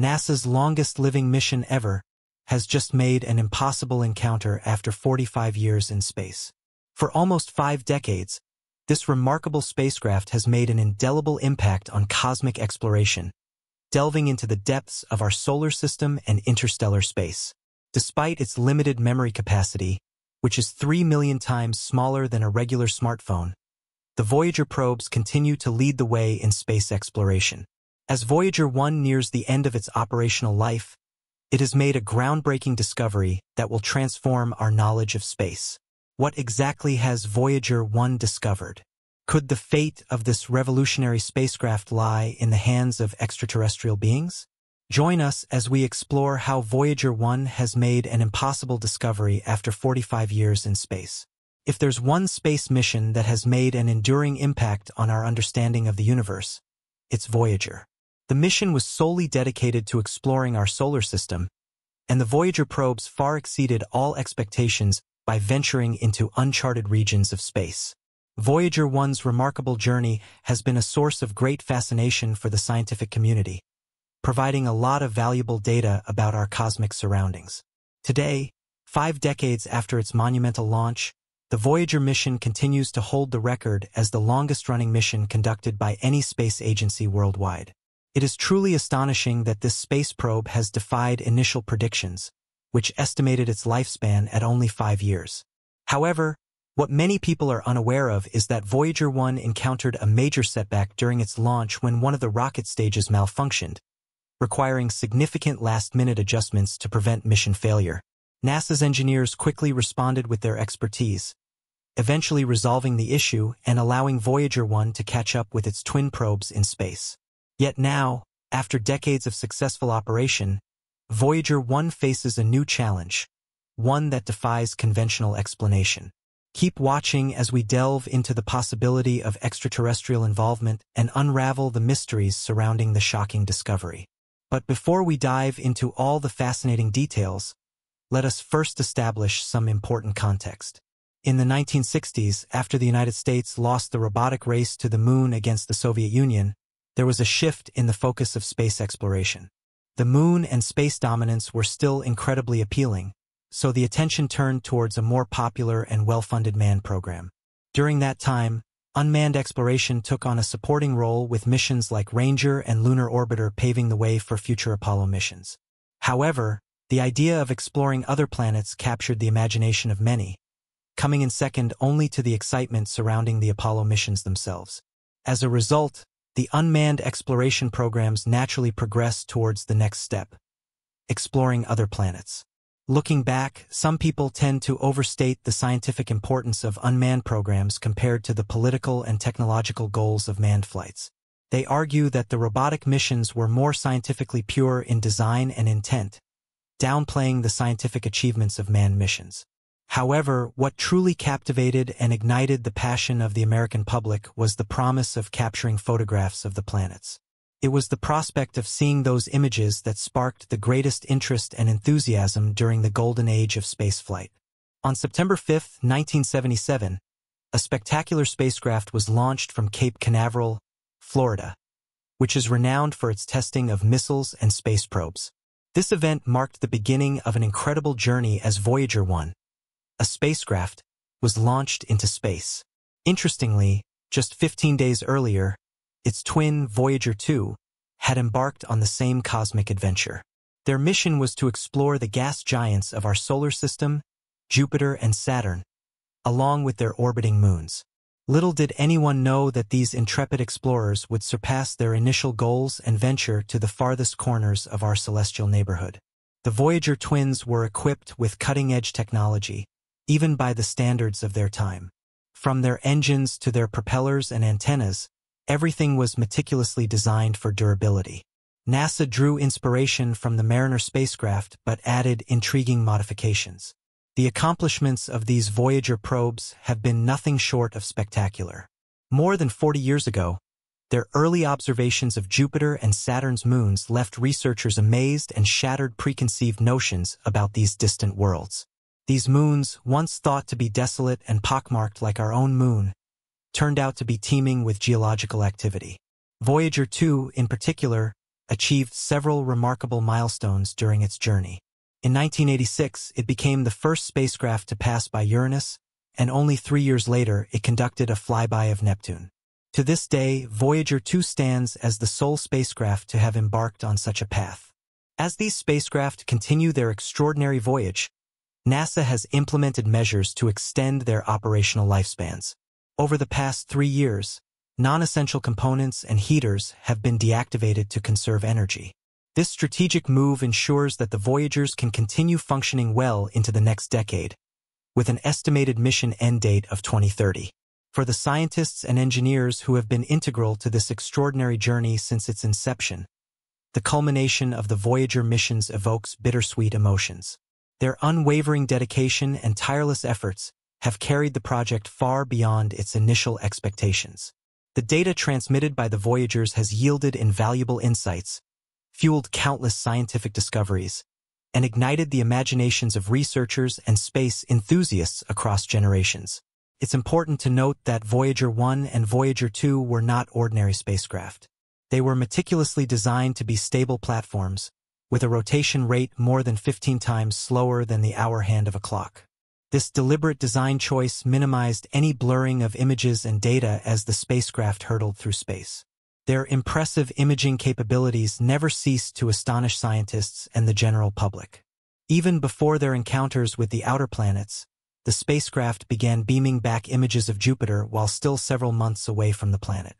NASA's longest-living mission ever, has just made an impossible encounter after 45 years in space. For almost five decades, this remarkable spacecraft has made an indelible impact on cosmic exploration, delving into the depths of our solar system and interstellar space. Despite its limited memory capacity, which is 3 million times smaller than a regular smartphone, the Voyager probes continue to lead the way in space exploration. As Voyager 1 nears the end of its operational life, it has made a groundbreaking discovery that will transform our knowledge of space. What exactly has Voyager 1 discovered? Could the fate of this revolutionary spacecraft lie in the hands of extraterrestrial beings? Join us as we explore how Voyager 1 has made an impossible discovery after 45 years in space. If there's one space mission that has made an enduring impact on our understanding of the universe, it's Voyager. The mission was solely dedicated to exploring our solar system, and the Voyager probes far exceeded all expectations by venturing into uncharted regions of space. Voyager 1's remarkable journey has been a source of great fascination for the scientific community, providing a lot of valuable data about our cosmic surroundings. Today, five decades after its monumental launch, the Voyager mission continues to hold the record as the longest-running mission conducted by any space agency worldwide. It is truly astonishing that this space probe has defied initial predictions, which estimated its lifespan at only five years. However, what many people are unaware of is that Voyager 1 encountered a major setback during its launch when one of the rocket stages malfunctioned, requiring significant last-minute adjustments to prevent mission failure. NASA's engineers quickly responded with their expertise, eventually resolving the issue and allowing Voyager 1 to catch up with its twin probes in space. Yet now, after decades of successful operation, Voyager 1 faces a new challenge, one that defies conventional explanation. Keep watching as we delve into the possibility of extraterrestrial involvement and unravel the mysteries surrounding the shocking discovery. But before we dive into all the fascinating details, let us first establish some important context. In the 1960s, after the United States lost the robotic race to the moon against the Soviet Union, there was a shift in the focus of space exploration. The moon and space dominance were still incredibly appealing, so the attention turned towards a more popular and well-funded manned program. During that time, unmanned exploration took on a supporting role with missions like Ranger and Lunar Orbiter paving the way for future Apollo missions. However, the idea of exploring other planets captured the imagination of many, coming in second only to the excitement surrounding the Apollo missions themselves. As a result, the unmanned exploration programs naturally progressed towards the next step, exploring other planets. Looking back, some people tend to overstate the scientific importance of unmanned programs compared to the political and technological goals of manned flights. They argue that the robotic missions were more scientifically pure in design and intent, downplaying the scientific achievements of manned missions. However, what truly captivated and ignited the passion of the American public was the promise of capturing photographs of the planets. It was the prospect of seeing those images that sparked the greatest interest and enthusiasm during the golden age of spaceflight. On September 5, 1977, a spectacular spacecraft was launched from Cape Canaveral, Florida, which is renowned for its testing of missiles and space probes. This event marked the beginning of an incredible journey as Voyager 1, a spacecraft, was launched into space. Interestingly, just 15 days earlier, its twin Voyager 2 had embarked on the same cosmic adventure. Their mission was to explore the gas giants of our solar system, Jupiter and Saturn, along with their orbiting moons. Little did anyone know that these intrepid explorers would surpass their initial goals and venture to the farthest corners of our celestial neighborhood. The Voyager twins were equipped with cutting-edge technology, even by the standards of their time. From their engines to their propellers and antennas, everything was meticulously designed for durability. NASA drew inspiration from the Mariner spacecraft but added intriguing modifications. The accomplishments of these Voyager probes have been nothing short of spectacular. More than 40 years ago, their early observations of Jupiter and Saturn's moons left researchers amazed and shattered preconceived notions about these distant worlds. These moons, once thought to be desolate and pockmarked like our own moon, turned out to be teeming with geological activity. Voyager 2, in particular, achieved several remarkable milestones during its journey. In 1986, it became the first spacecraft to pass by Uranus, and only three years later, it conducted a flyby of Neptune. To this day, Voyager 2 stands as the sole spacecraft to have embarked on such a path. As these spacecraft continue their extraordinary voyage, NASA has implemented measures to extend their operational lifespans. Over the past three years, non-essential components and heaters have been deactivated to conserve energy. This strategic move ensures that the Voyagers can continue functioning well into the next decade, with an estimated mission end date of 2030. For the scientists and engineers who have been integral to this extraordinary journey since its inception, the culmination of the Voyager missions evokes bittersweet emotions. Their unwavering dedication and tireless efforts have carried the project far beyond its initial expectations. The data transmitted by the Voyagers has yielded invaluable insights, fueled countless scientific discoveries, and ignited the imaginations of researchers and space enthusiasts across generations. It's important to note that Voyager 1 and Voyager 2 were not ordinary spacecraft. They were meticulously designed to be stable platforms, with a rotation rate more than 15 times slower than the hour hand of a clock. This deliberate design choice minimized any blurring of images and data as the spacecraft hurtled through space. Their impressive imaging capabilities never ceased to astonish scientists and the general public. Even before their encounters with the outer planets, the spacecraft began beaming back images of Jupiter while still several months away from the planet.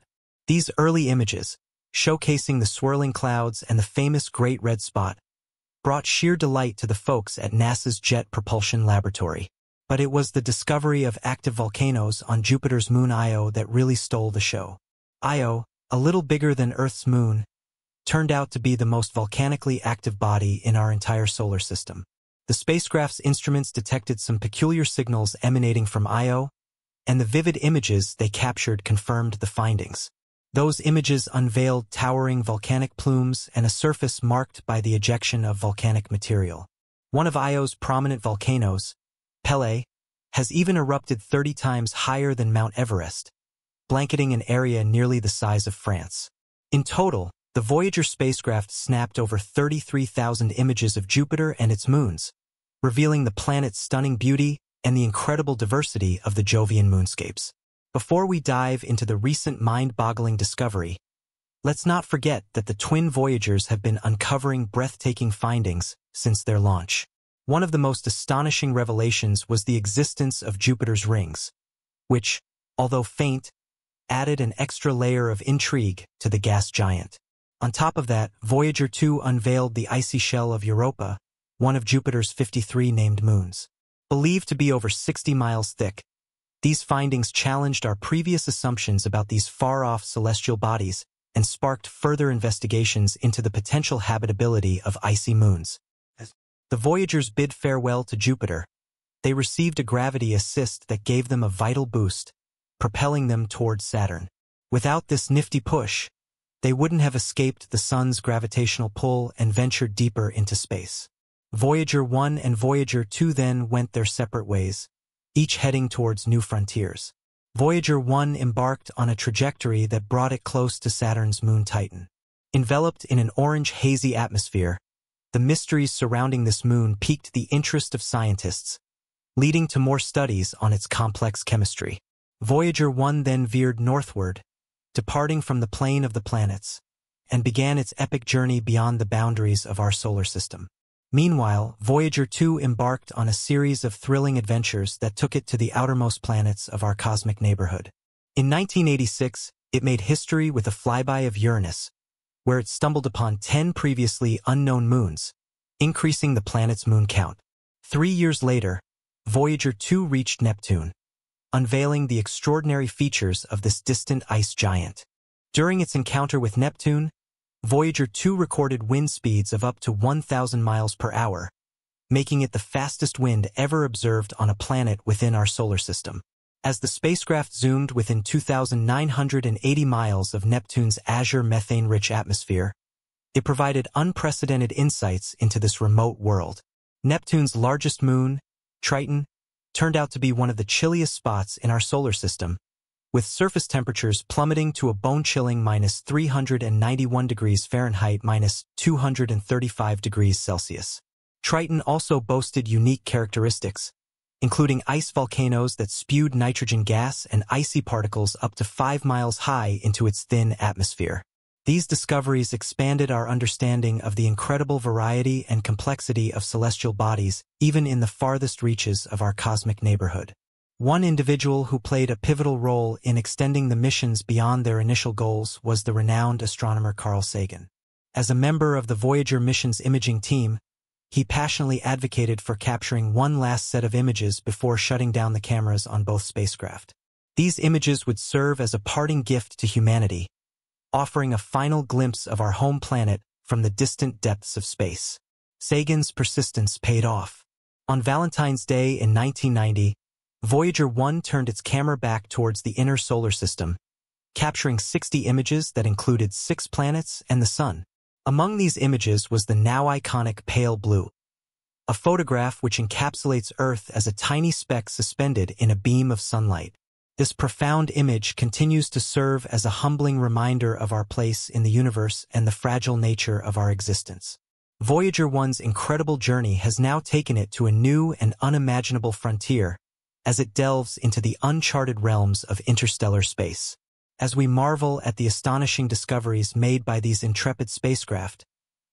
These early images, showcasing the swirling clouds and the famous Great Red Spot, brought sheer delight to the folks at NASA's Jet Propulsion Laboratory. But it was the discovery of active volcanoes on Jupiter's moon Io that really stole the show. Io, a little bigger than Earth's moon, turned out to be the most volcanically active body in our entire solar system. The spacecraft's instruments detected some peculiar signals emanating from Io, and the vivid images they captured confirmed the findings. Those images unveiled towering volcanic plumes and a surface marked by the ejection of volcanic material. One of Io's prominent volcanoes, Pele, has even erupted 30 times higher than Mount Everest, blanketing an area nearly the size of France. In total, the Voyager spacecraft snapped over 33,000 images of Jupiter and its moons, revealing the planet's stunning beauty and the incredible diversity of the Jovian moonscapes. Before we dive into the recent mind-boggling discovery, let's not forget that the twin Voyagers have been uncovering breathtaking findings since their launch. One of the most astonishing revelations was the existence of Jupiter's rings, which, although faint, added an extra layer of intrigue to the gas giant. On top of that, Voyager 2 unveiled the icy shell of Europa, one of Jupiter's 53 named moons. Believed to be over 60 miles thick, these findings challenged our previous assumptions about these far-off celestial bodies and sparked further investigations into the potential habitability of icy moons. The Voyagers bid farewell to Jupiter, they received a gravity assist that gave them a vital boost, propelling them toward Saturn. Without this nifty push, they wouldn't have escaped the sun's gravitational pull and ventured deeper into space. Voyager 1 and Voyager 2 then went their separate ways, each heading towards new frontiers. Voyager 1 embarked on a trajectory that brought it close to Saturn's moon Titan. Enveloped in an orange hazy atmosphere, the mysteries surrounding this moon piqued the interest of scientists, leading to more studies on its complex chemistry. Voyager 1 then veered northward, departing from the plane of the planets, and began its epic journey beyond the boundaries of our solar system. Meanwhile, Voyager 2 embarked on a series of thrilling adventures that took it to the outermost planets of our cosmic neighborhood. In 1986, it made history with a flyby of Uranus, where it stumbled upon 10 previously unknown moons, increasing the planet's moon count. Three years later, Voyager 2 reached Neptune, unveiling the extraordinary features of this distant ice giant. During its encounter with Neptune, Voyager 2 recorded wind speeds of up to 1,000 miles per hour, making it the fastest wind ever observed on a planet within our solar system. As the spacecraft zoomed within 2,980 miles of Neptune's azure methane-rich atmosphere, it provided unprecedented insights into this remote world. Neptune's largest moon, Triton, turned out to be one of the chilliest spots in our solar system, with surface temperatures plummeting to a bone-chilling minus 391 degrees Fahrenheit minus 235 degrees Celsius. Triton also boasted unique characteristics, including ice volcanoes that spewed nitrogen gas and icy particles up to five miles high into its thin atmosphere. These discoveries expanded our understanding of the incredible variety and complexity of celestial bodies, even in the farthest reaches of our cosmic neighborhood. One individual who played a pivotal role in extending the missions beyond their initial goals was the renowned astronomer Carl Sagan. As a member of the Voyager mission's imaging team, he passionately advocated for capturing one last set of images before shutting down the cameras on both spacecraft. These images would serve as a parting gift to humanity, offering a final glimpse of our home planet from the distant depths of space. Sagan's persistence paid off. On Valentine's Day in 1990, Voyager 1 turned its camera back towards the inner solar system, capturing 60 images that included six planets and the Sun. Among these images was the now iconic pale blue, a photograph which encapsulates Earth as a tiny speck suspended in a beam of sunlight. This profound image continues to serve as a humbling reminder of our place in the universe and the fragile nature of our existence. Voyager 1's incredible journey has now taken it to a new and unimaginable frontier, as it delves into the uncharted realms of interstellar space. As we marvel at the astonishing discoveries made by these intrepid spacecraft,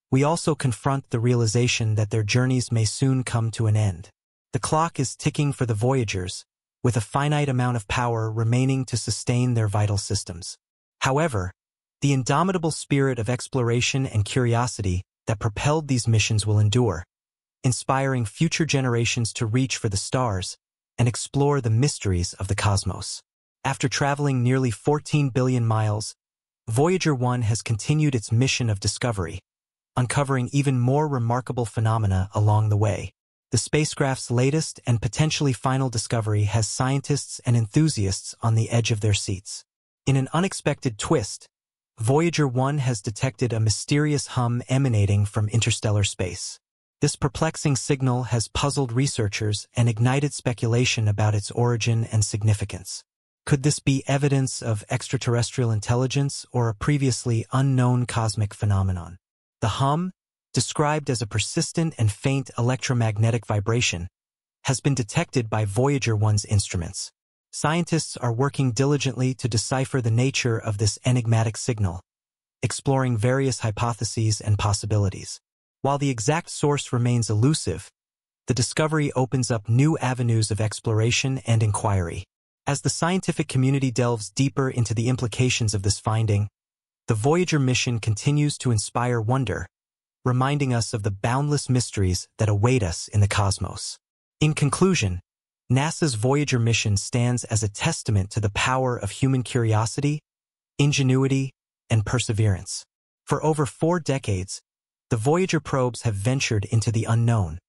we also confront the realization that their journeys may soon come to an end. The clock is ticking for the Voyagers, with a finite amount of power remaining to sustain their vital systems. However, the indomitable spirit of exploration and curiosity that propelled these missions will endure, inspiring future generations to reach for the stars and explore the mysteries of the cosmos. After traveling nearly 14 billion miles, Voyager 1 has continued its mission of discovery, uncovering even more remarkable phenomena along the way. The spacecraft's latest and potentially final discovery has scientists and enthusiasts on the edge of their seats. In an unexpected twist, Voyager 1 has detected a mysterious hum emanating from interstellar space. This perplexing signal has puzzled researchers and ignited speculation about its origin and significance. Could this be evidence of extraterrestrial intelligence or a previously unknown cosmic phenomenon? The hum, described as a persistent and faint electromagnetic vibration, has been detected by Voyager 1's instruments. Scientists are working diligently to decipher the nature of this enigmatic signal, exploring various hypotheses and possibilities. While the exact source remains elusive, the discovery opens up new avenues of exploration and inquiry. As the scientific community delves deeper into the implications of this finding, the Voyager mission continues to inspire wonder, reminding us of the boundless mysteries that await us in the cosmos. In conclusion, NASA's Voyager mission stands as a testament to the power of human curiosity, ingenuity, and perseverance. For over four decades, the Voyager probes have ventured into the unknown,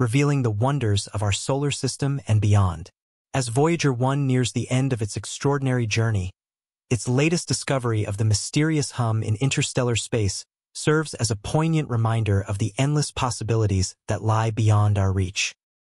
revealing the wonders of our solar system and beyond. As Voyager 1 nears the end of its extraordinary journey, its latest discovery of the mysterious hum in interstellar space serves as a poignant reminder of the endless possibilities that lie beyond our reach.